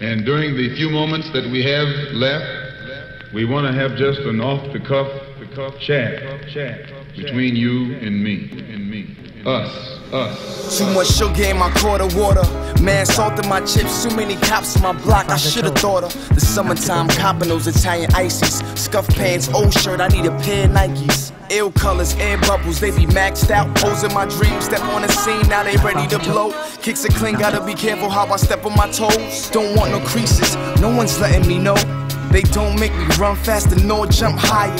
And during the few moments that we have left, we want to have just an off-the-cuff chat between you and me, and me, us, us. Too much sugar in my quarter water. Man, salt in my chips. Too many cops on my block. I should've thought of the summertime copping those Italian ices. Scuff pants, old shirt. I need a pair of Nikes. Ill colors, air bubbles, they be maxed out. Posing my dreams, step on the scene, now they ready to blow. Kicks are clean, gotta be careful how I step on my toes. Don't want no creases, no one's letting me know. They don't make me run faster nor jump higher.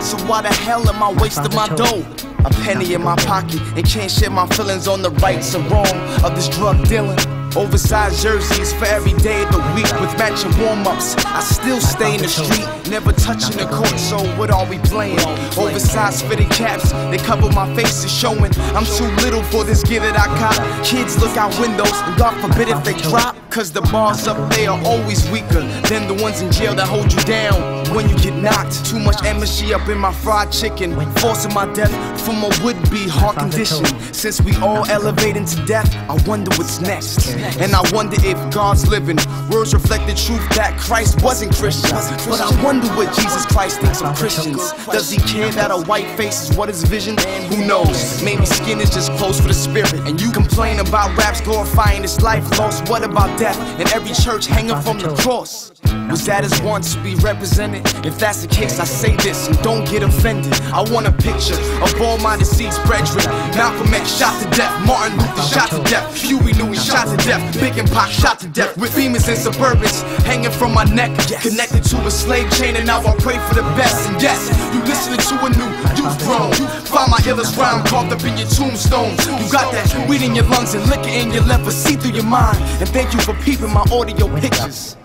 So why the hell am I wasting my dough? A penny in my pocket and can't share my feelings on the rights or wrong of this drug dealing. Oversized jerseys for every day of the week with matching warm ups. I still stay in the street, never touching the court, so what are we playing? Oversized fitted caps, they cover my face, is showing I'm too little for this gear that I cop. Kids look out windows, and God forbid if they drop. Cause the bars up there are always weaker than the ones in jail that hold you down when you get knocked. Too much MSG up in my fried chicken, forcing my death from a would be heart condition. Since we all elevating to death, I wonder what's next. And I wonder if God's living words reflect the truth that Christ wasn't Christian. But I wonder what Jesus Christ thinks of Christians. Does he care that a white face is what his vision? Who knows? Maybe skin is just close for the spirit. And you complain about raps glorifying this life lost. What about death? And every church hanging from the cross. Was that his want to be represented? If that's the case, I say this and don't get offended. I want a picture of all my deceased brethren. Malcolm X shot to death, Martin Luther shot to death, Huey Lewis shot to death, Big and shot to death, with Beamers and Suburbans hanging from my neck, connected to a slave chain, and now I pray for the best. And yes, you listening to a new youth grown. My illest rhyme carved up in your tombstone. You got that weed in your lungs and liquor in your liver, see through your mind. And thank you for peeping my audio pictures.